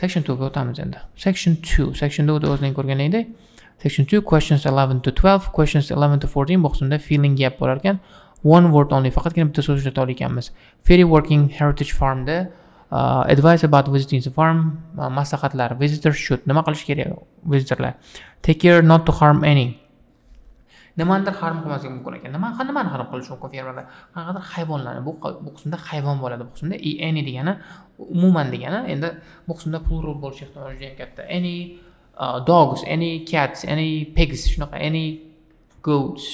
section 2 ga o'tamiz endi section 2 section 2 o'zini ko'rgan edik section 2 questions 11 to 12 questions 11 to 14 bu qismda feeling gap bo'lar ekan one word only. Faqatgina bitta so'z ishlata olar ekanmiz. Ferry working heritage farmda uh, advice about visiting the farm uh, maslahatlar. Visitors should. Nima qilish kerak visitorlar? Take care not to harm any. Nimanidir harom qilmasligi mumkin ekan. Nima nimani harom qilish mumkin fermada qanaqadir hayvonlarni bu bu qismda hayvon bo'ladi bu qismda e, any e degani umuman degani endi bu qismda plural bo'lishi ehtimoli juda yam katta any e, uh, dogs any cats any pigs shunaqa any goats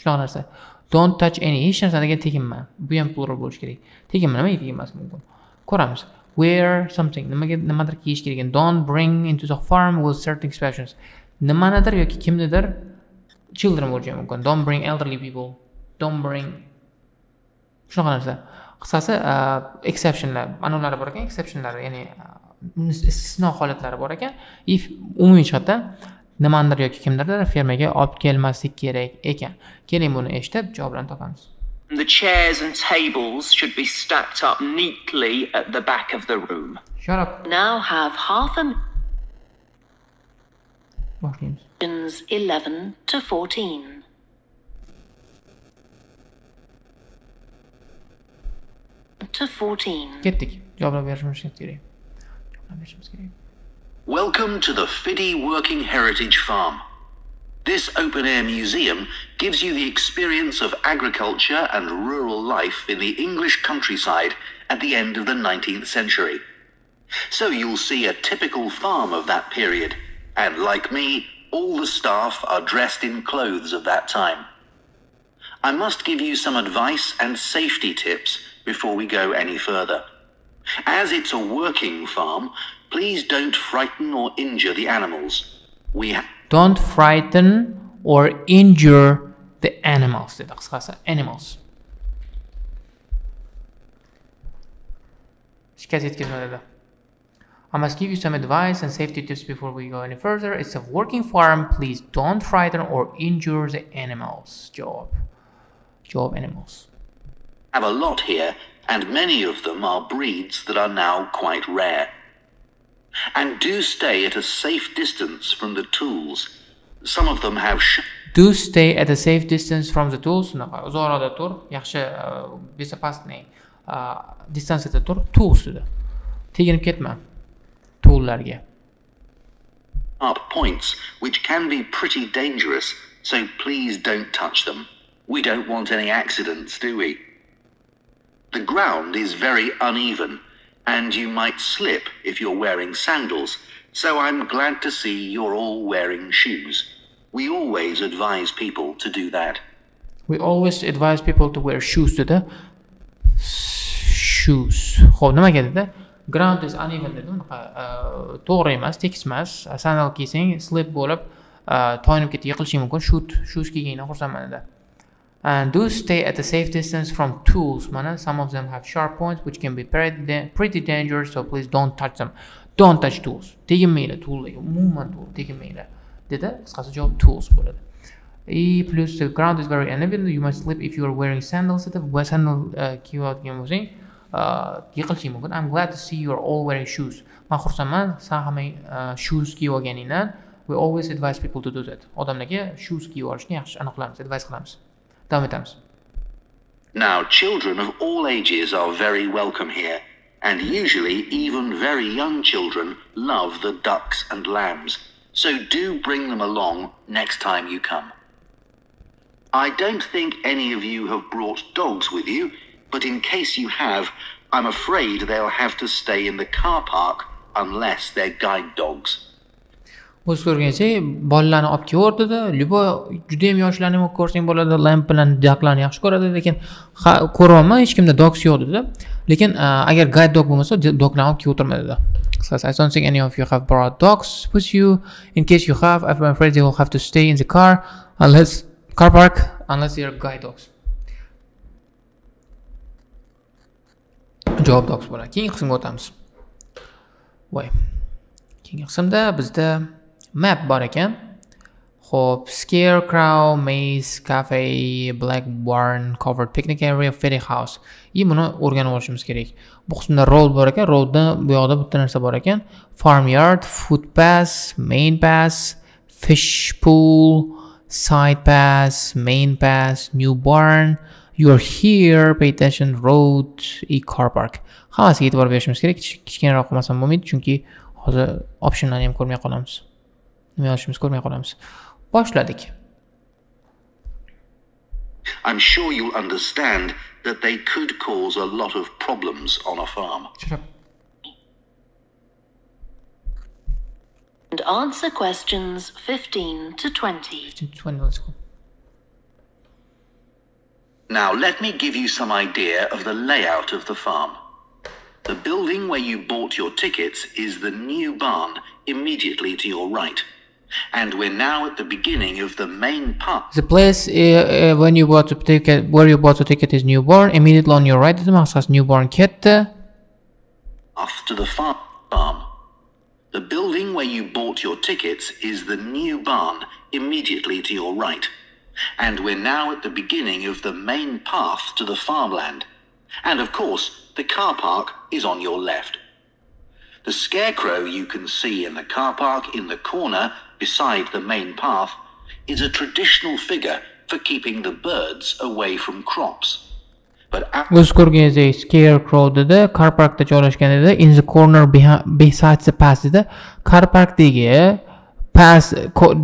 shunaqa narsa. Don't touch any hech degan teginma bu ham plural bo'lishi kerak. Teginma nimaga teginmasligi mumkin? Ko'ramiz. Wear something nimaga nimadir kiyish kerak ekan. Don't bring into the farm with certain expressions. Nimanidir yoki kimnidir children bo'lishi ham mumkin don't bring elderly people. Don't bring shunaqa narsa. Qisqasi uh, exceptionlar anavlari bor ekan exceptionlar ya'ni uh, istisno holatlari bor ekan. If umumiy jihatdan nimanidir yoki kimnidir fermaga olib kelmaslik kerak ekan. Keling buni eshitib javoblarni topamiz. The chairs and tables should be stacked up neatly at the back of the room. shut up. Now have half a boshlaymiz 11 to 14. To 14. ketdik javoblar berishimiz kerak javoblar berishimiz kerak Welcome to the Fiddy Working Heritage Farm. This open air museum gives you the experience of agriculture and rural life in the English countryside at the end of the 19th century. So you'll see a typical farm of that period, and like me, all the staff are dressed in clothes of that time. I must give you some advice and safety tips before we go any further. As it's a working farm, please don't frighten or injure the animals. We don't frighten or injure the animals dedi qisqasi animals shikast yetkazma dedi I must give you some advice and safety tips before we go any further. It's a working farm. Please don't frighten or injure the animals. Job. Job animals. have a lot here, and many of them are breeds that are now quite rare. And do stay at a safe distance from the tools. Some of them have sh- Do stay at a safe distance from the tools. Unaqa uzoqroqda tur. Yaxshi uh, безопасный uh, distansiyada tur. Tools dedi. Teginib ketma. Sharp points which can be pretty dangerous, so please don't touch them. We don't want any accidents, do we? The ground is very uneven, and you might slip if you're wearing sandals, so I'm glad to see you're all wearing shoes. We always advise people to do that. We always advise people to wear shoes dedi. Shoes. Xo'p, nimaga dedi? Ground is uneven dedi. Unaqa uh, e, to'g'ri emas, tekis emas. E, sandal kiysang slip bo'lib, e, toyinib ketib yiqilishing mumkin. shut shuz kiygangdan xursandman dedi. And do stay at a safe distance from tools. Mana some of them have sharp points which can be pretty, dangerous, so please don't touch them. Don't touch tools. Teginmanglar toollarga. Umuman tool teginmanglar. Dedi. Qisqasi javob tools bo'ladi. E plus the ground is very uneven. You must slip if you are wearing sandals. Dedi. Sandal uh, kiyayotgan bo'lsang, uh, yiqilishing mumkin. I'm glad to see you are all wearing shoes. Men xursandman, san hamma uh, shoes kiyib olganingdan. We always advise people to do that. Odamlarga shoes kiyib olishni yaxshi aniqlamiz, advice qilamiz. Davom etamiz. Now, children of all ages are very welcome here, and usually even very young children love the ducks and lambs, so do bring them along next time you come. I don't think any of you have brought dogs with you, but in case you have, I'm afraid they'll have to stay in the car park unless they're guide dogs. o'zi ko'rgancha bolalarni olib kelaver dedi libo judayam yoshlarni ham ko'rsang bo'ladi lamp bilan daklarni yaxshi ko'radi lekin ko'ryapman hech kimda dogs yo'q dedi. Lekin agar guide dog bo'lmasa doglarni olib kelib o'tirma dedi. Qisqasi i don't think any of you have brought dogs with you. In case you have i'm afraid they will have to stay in the car unless car park unless they are guide dogs javob dogs bo'ladi keyingi qismga o'tamiz voy keyingi qismda bizda map bor ekan Xo'p, Scarecrow, Maze, Cafe, Black Barn, Covered Picnic Area, Fairy House. И buni o'rganib olishimiz kerak. Bu qismda road bor ekan, roadda bu yoqda bitta narsa bor ekan. Farmyard, Food Pass, Main Pass, Fish Pool, Side Pass, Main Pass, New Barn, You're here, Pay Attention, Road, e car Park. Hammasiga e'tibor berishimiz kerak. Kich- Kichkinaroq qilmasam bo'lmaydi, chunki hozir optionlarni ham ko'rmay qolamiz. Nima yozishimizni ko'rmay qolamiz. Boshladik. I'm sure you'll understand that they could cause a lot of problems on a farm. And answer questions 15 to 20. 20 let's go. Now, let me give you some idea of the layout of the farm. The building where you bought your tickets is the new barn immediately to your right. And we're now at the beginning of the main part. The place uh, uh, when you bought the ticket, where you bought the ticket is new barn. Immediately on your right, maqsad new barn ketdi. After the far- farm. The building where you bought your tickets is the new barn immediately to your right. And we're now at the beginning of the main path to the farmland. And of course, the car park is on your left. The scarecrow you can see in the car park in the corner beside the main path is a traditional figure for keeping the birds away from crops. But ko'rganingizdek Scarecrow dedi, car parkda joylashgan. In the corner behind, beside the pass dedi. Car parkdagi pass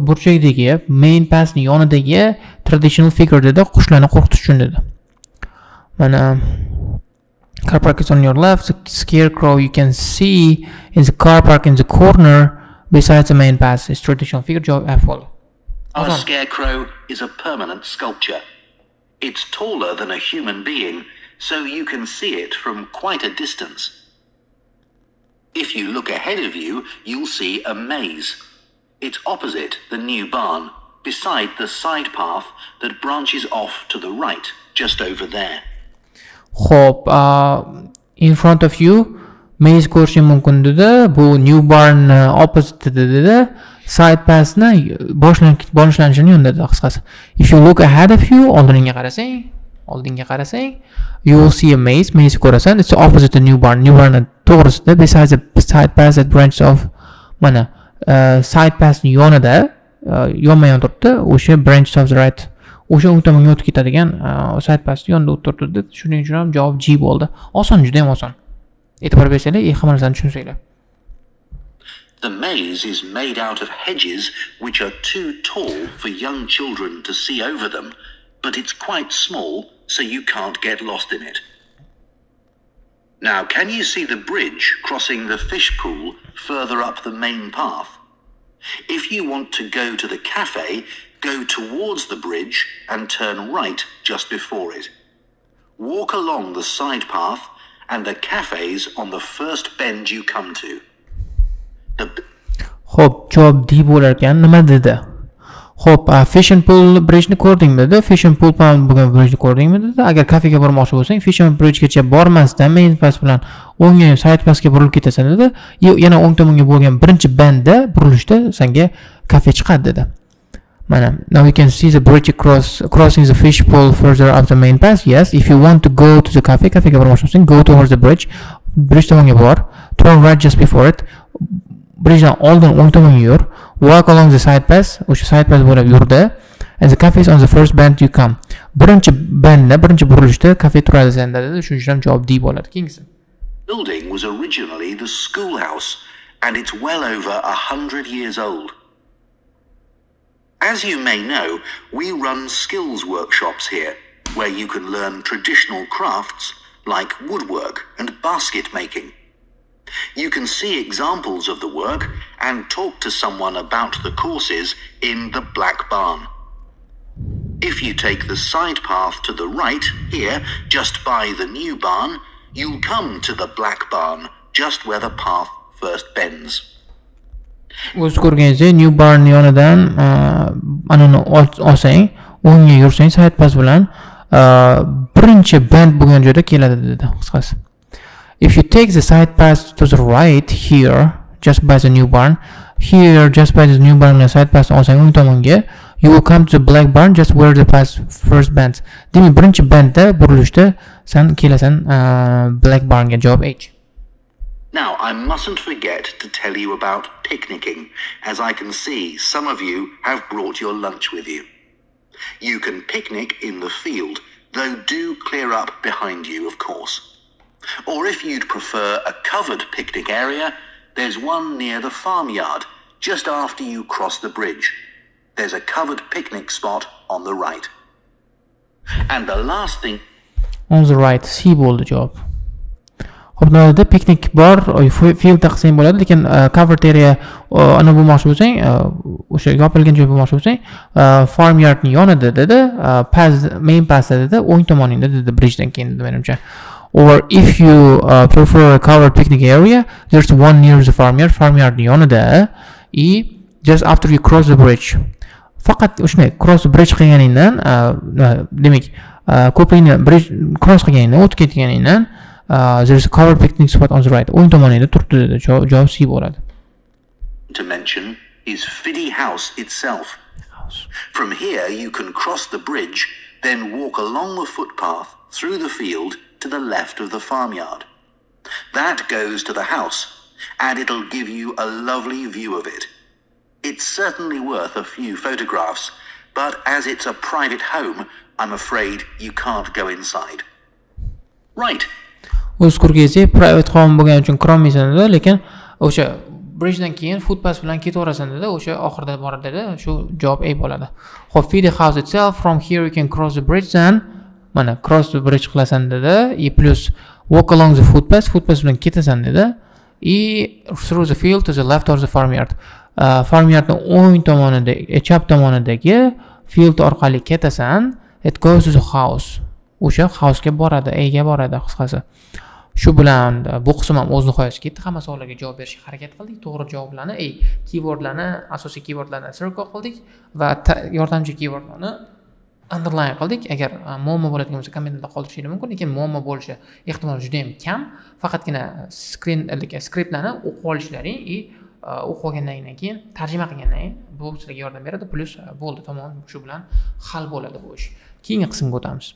burchakdagi main passni yonidagi traditional figure dedi, qushlarni qo'rqitish uchun dedi. Mana car park is on your left. The scarecrow you can see in the car park in the corner besides the main pass is traditional figure. Job F Our scarecrow is a permanent sculpture. It's taller than a human being, so you can see it from quite a distance. If you look ahead of you, you'll see a maze. It's opposite the new barn, beside the side path that branches off to the right, just over there. Xo'p, uh, in front of you maze ko'rishing mumkin dedi. Bu new barn uh, opposite dedi. Side pathni uh, boshlanib boshlanishini yonida dedi qisqasi. If you look ahead of you, oldinga qarasang, oldinga qarasang, you will see a maze, maze ko'rasan. It's opposite the new barn. New barn to'g'risida besides the side path that branches off mana side passni yonida yonma-yon turibdi. O'sha branch of the right o'sha u tomonga o'tib ketadigan side passni yonida o'tib turibdi shuning uchun ham javob G bo'ldi oson juda ham oson e'tibor bersanglar hamma narsani tushunsanglar The maze is made out of hedges which are too tall for young children to see over them, but it's quite small, so you can't get lost in it. Now, can you see the bridge crossing the fish pool further up the main path? If you want to go to the cafe, go towards the bridge and turn right just before it. Walk along the side path, and the cafe's on the first bend you come to. The javob D bo'lar ekan. Nima dedi? Xo'p, fashion Fish and Pool bridge'ni ko'rdingmi dedi? Pool bo'lgan bridge'ni ko'rdingmi dedi? Agar kafega bormoqchi bo'lsang, fashion bridge Bridgegacha bormasdan main pass bilan o'ngga side passga burilib ketasan dedi. Yana o'ng tomonga bo'lgan birinchi bandda burilishda senga kafe chiqadi dedi. Mana, now you can see the bridge across crossing the fish pool further up the main pass. Yes, if you want to go to the cafe, kafega bormoqchi bo'lsang, go towards the bridge. Bridge tomonga bor. Turn right just before it. Bridgedan oldin o'ng tomonga yur walk along the side pass o'sha side pass bo'ylab yurdi and the cafe is on the first bend you come birinchi bandda birinchi burilishda kafe turadi senda dedi shuning uchun javob D bo'ladi keyingisi building was originally the schoolhouse, and it's well over a hundred years old. As you may know, we run skills workshops here, where you can learn traditional crafts like woodwork and basket making. You can see examples of the work and talk to someone about the courses in the Black Barn. If you take the side path to the right, here, just by the new barn, you'll come to the black barn, just where the path first bends. o'z ko'rganingizdek new barn yonidan uh, anani ol- olsang o'ngga yursang side pass bilan uh, birinchi band bo'lgan joyda keladi dedi qisqasi if you take the side pass to the right here just by the new barn here just by the new barn bilan side pass olsang o'ng tomonga you will come to the black barn just where the past first band demak birinchi bandda burilishda san kelasan uh, black barnga javob h Now, I mustn't forget to tell you about picnicking, as I can see some of you have brought your lunch with you. You can picnic in the field, though do clear up behind you, of course. Or if you'd prefer a covered picnic area, there's one near the farmyard, just after you cross the bridge. There's a covered picnic spot on the right. And the last thing on the right c bo'ldi javob ho'p navbatda piknik bor field taqsim bo'ladi lekin covered area ana bo'lmoqchi bo'lsang o'sha yopilgan joy bo'lmoqchi bo'lsang farmyardning yonida dedi pass main pasda dedi o'ng tomoningda dedi bridgedan keyin dedi menimcha or if you uh, prefer a covered picnic area there's one near the farmyard farmyardni yonida и just after you cross the bridge. Faqat shunday cross bridge qilganingdan uh, uh, demak uh, ko'prikni bridge cross qilganingdan o'tib ketganingdan there is a covered picnic spot on the right. O'ng tomoningda turibdi dedi. Javob c bo'ladi to mention is Fiddy House itself. From here, you can cross the bridge, then walk along the footpath through the field to the left of the farmyard. That goes to the house, and it'll give you a lovely view of it. It's certainly worth a few photographs, but as it's a private home, I'm afraid you can't go inside. Right, o'z kurgazi private home bo'lgani uchun kirolmaysan dedi lekin bridgedan keyin footpath bilan ketaverasan dedi o'sha oxirida boradi dedi shu javob a bo'ladi ho'p Fiddy House itself from here you can cross the bridge then mana cross the bridge qilasan dedi и plus walk along the footpath footpath bilan ketasan dedi и through the field to the left of the farmyard. Uh, farmyardni o'ng tomonida chap tomonidagi field orqali ketasan it goes to the house. O'sha housega boradi ega boradi qisqasi. Shu bilan e, bu qism ham o'z nihoyasiga yetdi hamma savollarga javob berishga harakat qildik. To'g'ri javoblarni ey keywordlarni asosiy keywordlarni circle qildik va yordamchi keywordlarni underline qildik. Agar e, muammo bo'ladigan bo'lsa kommentda qoldirishinglar mumkin. Lekin muammo bo'lishi ehtimoli juda yam kam. Faqatgina skrin skriptlarni o'qib olishlaring и e, o'qib olgandan keyin tarjima qilgandan keyin bu sizlarga yordam beradi. Plyus e, bo'ldi tamom shu bilan hal bo'ladi bu ish. Keyingi qismga o'tamiz.